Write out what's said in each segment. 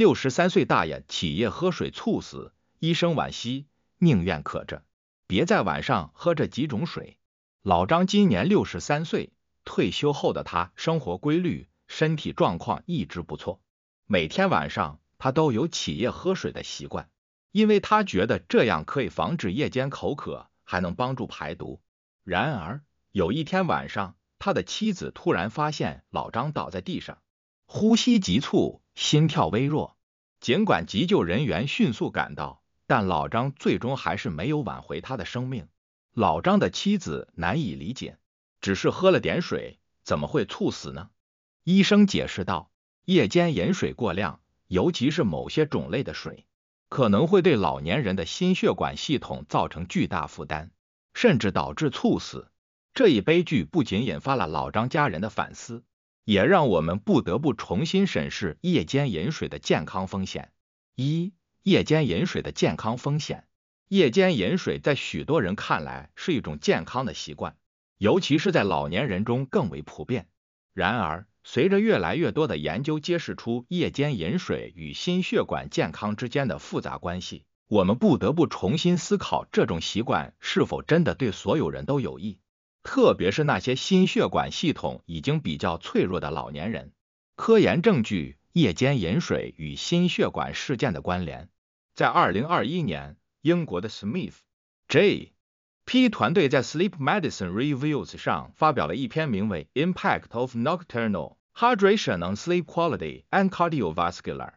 六十三岁大爷起夜喝水猝死，医生惋惜，宁愿渴着，别在晚上喝这几种水。老张今年六十三岁，退休后的他生活规律，身体状况一直不错。每天晚上他都有起夜喝水的习惯，因为他觉得这样可以防止夜间口渴，还能帮助排毒。然而有一天晚上，他的妻子突然发现老张倒在地上，呼吸急促。心跳微弱，尽管急救人员迅速赶到，但老张最终还是没有挽回他的生命。老张的妻子难以理解，只是喝了点水，怎么会猝死呢？医生解释道，夜间饮水过量，尤其是某些种类的水，可能会对老年人的心血管系统造成巨大负担，甚至导致猝死。这一悲剧不仅引发了老张家人的反思。也让我们不得不重新审视夜间饮水的健康风险。一、夜间饮水的健康风险。夜间饮水在许多人看来是一种健康的习惯，尤其是在老年人中更为普遍。然而，随着越来越多的研究揭示出夜间饮水与心血管健康之间的复杂关系，我们不得不重新思考这种习惯是否真的对所有人都有益。特别是那些心血管系统已经比较脆弱的老年人。科研证据：夜间饮水与心血管事件的关联。在二零二一年，英国的 Smith J. P. 团队在 Sleep Medicine Reviews 上发表了一篇名为《Impact of Nocturnal Hydration on Sleep Quality and Cardiovascular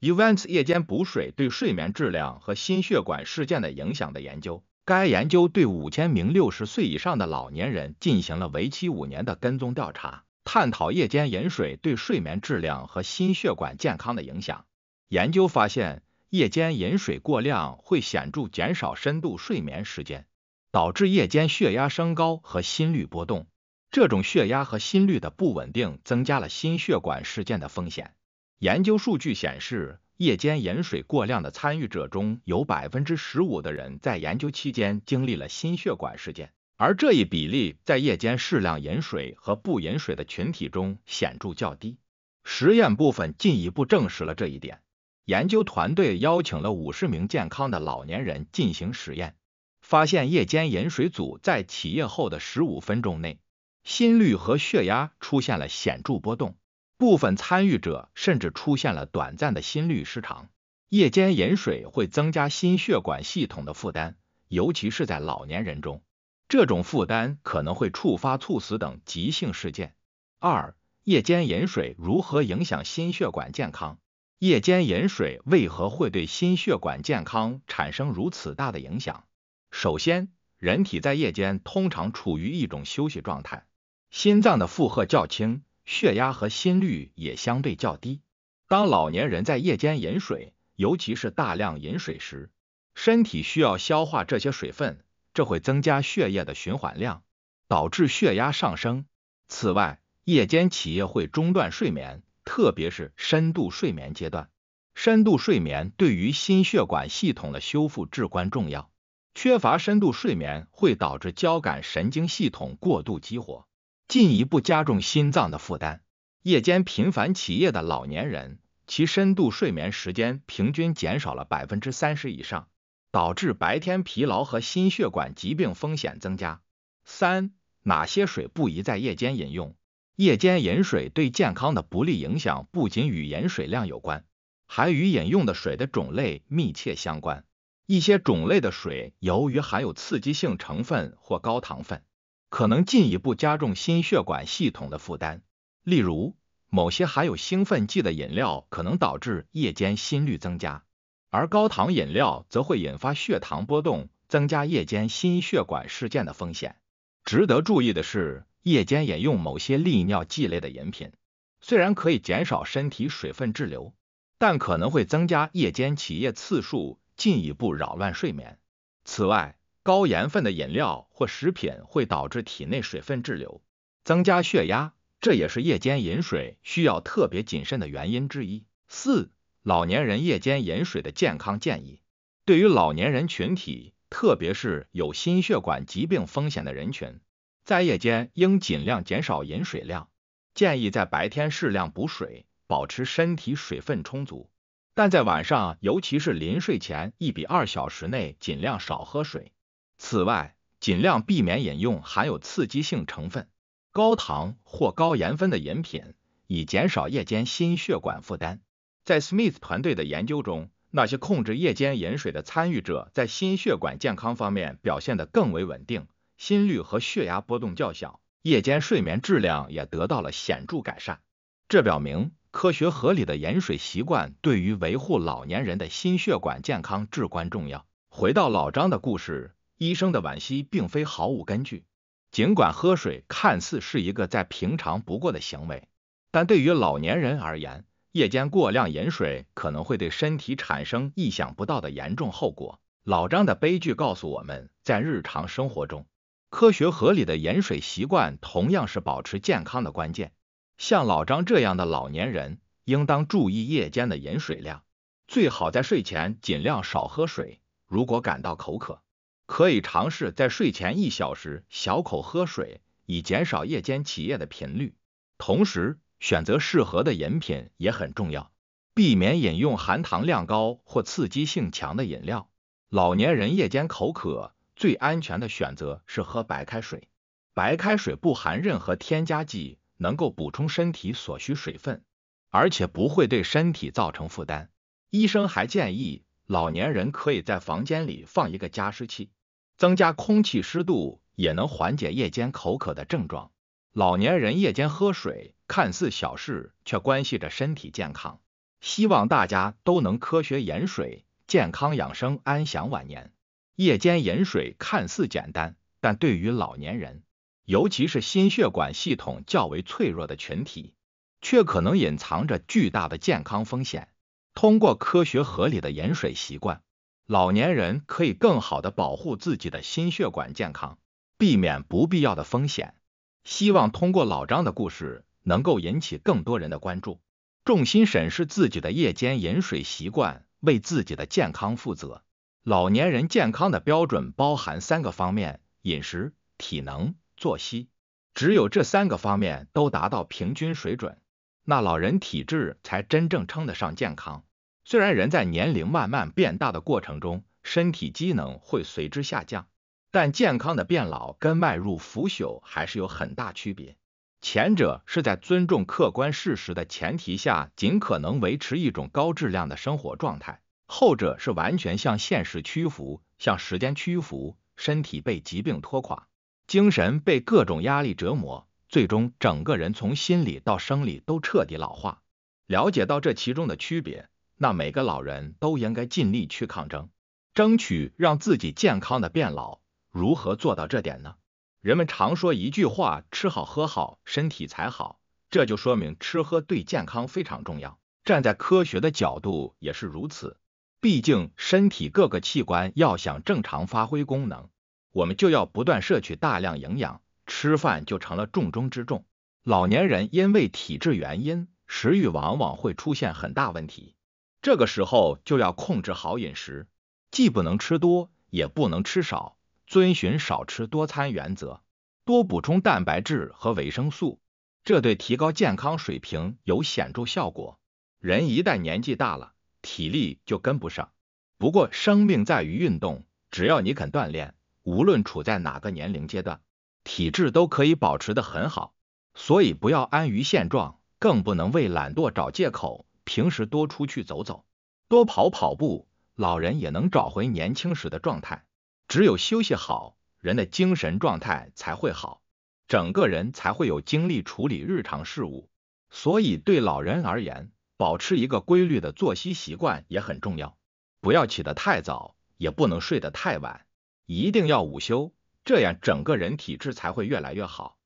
Events》夜间补水对睡眠质量和心血管事件的影响的研究。该研究对五千名六十岁以上的老年人进行了为期五年的跟踪调查，探讨夜间饮水对睡眠质量和心血管健康的影响。研究发现，夜间饮水过量会显著减少深度睡眠时间，导致夜间血压升高和心率波动。这种血压和心率的不稳定增加了心血管事件的风险。研究数据显示。夜间饮水过量的参与者中有百分之十五的人在研究期间经历了心血管事件，而这一比例在夜间适量饮水和不饮水的群体中显著较低。实验部分进一步证实了这一点。研究团队邀请了五十名健康的老年人进行实验，发现夜间饮水组在起夜后的十五分钟内，心率和血压出现了显著波动。部分参与者甚至出现了短暂的心律失常。夜间饮水会增加心血管系统的负担，尤其是在老年人中，这种负担可能会触发猝死等急性事件。二、夜间饮水如何影响心血管健康？夜间饮水为何会对心血管健康产生如此大的影响？首先，人体在夜间通常处于一种休息状态，心脏的负荷较轻。血压和心率也相对较低。当老年人在夜间饮水，尤其是大量饮水时，身体需要消化这些水分，这会增加血液的循环量，导致血压上升。此外，夜间起夜会中断睡眠，特别是深度睡眠阶段。深度睡眠对于心血管系统的修复至关重要。缺乏深度睡眠会导致交感神经系统过度激活。进一步加重心脏的负担。夜间频繁起夜的老年人，其深度睡眠时间平均减少了百分之三十以上，导致白天疲劳和心血管疾病风险增加。三、哪些水不宜在夜间饮用？夜间饮水对健康的不利影响不仅与饮水量有关，还与饮用的水的种类密切相关。一些种类的水由于含有刺激性成分或高糖分。可能进一步加重心血管系统的负担，例如某些含有兴奋剂的饮料可能导致夜间心率增加，而高糖饮料则会引发血糖波动，增加夜间心血管事件的风险。值得注意的是，夜间饮用某些利尿剂类的饮品，虽然可以减少身体水分滞留，但可能会增加夜间起夜次数，进一步扰乱睡眠。此外，高盐分的饮料或食品会导致体内水分滞留，增加血压，这也是夜间饮水需要特别谨慎的原因之一。四、老年人夜间饮水的健康建议。对于老年人群体，特别是有心血管疾病风险的人群，在夜间应尽量减少饮水量，建议在白天适量补水，保持身体水分充足。但在晚上，尤其是临睡前一比二小时内，尽量少喝水。此外，尽量避免饮用含有刺激性成分、高糖或高盐分的饮品，以减少夜间心血管负担。在 Smith 团队的研究中，那些控制夜间饮水的参与者在心血管健康方面表现得更为稳定，心率和血压波动较小，夜间睡眠质量也得到了显著改善。这表明。科学合理的饮水习惯对于维护老年人的心血管健康至关重要。回到老张的故事，医生的惋惜并非毫无根据。尽管喝水看似是一个再平常不过的行为，但对于老年人而言，夜间过量饮水可能会对身体产生意想不到的严重后果。老张的悲剧告诉我们，在日常生活中，科学合理的饮水习惯同样是保持健康的关键。像老张这样的老年人，应当注意夜间的饮水量，最好在睡前尽量少喝水。如果感到口渴，可以尝试在睡前一小时小口喝水，以减少夜间起夜的频率。同时，选择适合的饮品也很重要，避免饮用含糖量高或刺激性强的饮料。老年人夜间口渴，最安全的选择是喝白开水。白开水不含任何添加剂。能够补充身体所需水分，而且不会对身体造成负担。医生还建议老年人可以在房间里放一个加湿器，增加空气湿度，也能缓解夜间口渴的症状。老年人夜间喝水看似小事，却关系着身体健康。希望大家都能科学饮水，健康养生，安享晚年。夜间饮水看似简单，但对于老年人，尤其是心血管系统较为脆弱的群体，却可能隐藏着巨大的健康风险。通过科学合理的饮水习惯，老年人可以更好的保护自己的心血管健康，避免不必要的风险。希望通过老张的故事，能够引起更多人的关注，重新审视自己的夜间饮水习惯，为自己的健康负责。老年人健康的标准包含三个方面：饮食、体能。作息，只有这三个方面都达到平均水准，那老人体质才真正称得上健康。虽然人在年龄慢慢变大的过程中，身体机能会随之下降，但健康的变老跟迈入腐朽还是有很大区别。前者是在尊重客观事实的前提下，尽可能维持一种高质量的生活状态；后者是完全向现实屈服，向时间屈服，身体被疾病拖垮。精神被各种压力折磨，最终整个人从心理到生理都彻底老化。了解到这其中的区别，那每个老人都应该尽力去抗争，争取让自己健康的变老。如何做到这点呢？人们常说一句话：吃好喝好，身体才好。这就说明吃喝对健康非常重要。站在科学的角度也是如此，毕竟身体各个器官要想正常发挥功能。我们就要不断摄取大量营养，吃饭就成了重中之重。老年人因为体质原因，食欲往往会出现很大问题，这个时候就要控制好饮食，既不能吃多，也不能吃少，遵循少吃多餐原则，多补充蛋白质和维生素，这对提高健康水平有显著效果。人一旦年纪大了，体力就跟不上。不过生命在于运动，只要你肯锻炼。无论处在哪个年龄阶段，体质都可以保持的很好，所以不要安于现状，更不能为懒惰找借口。平时多出去走走，多跑跑步，老人也能找回年轻时的状态。只有休息好，人的精神状态才会好，整个人才会有精力处理日常事务。所以对老人而言，保持一个规律的作息习惯也很重要，不要起得太早，也不能睡得太晚。一定要午休，这样整个人体质才会越来越好。